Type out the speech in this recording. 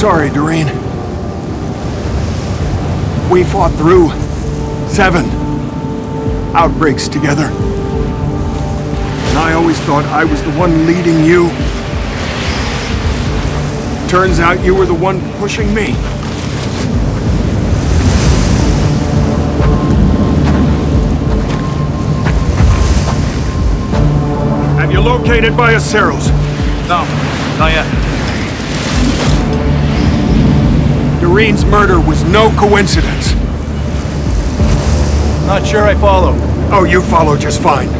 sorry, Doreen. We fought through seven outbreaks together. And I always thought I was the one leading you. Turns out you were the one pushing me. Have you located Ballesteros? No, not yet. Doreen's murder was no coincidence. Not sure I follow. Oh, you follow just fine.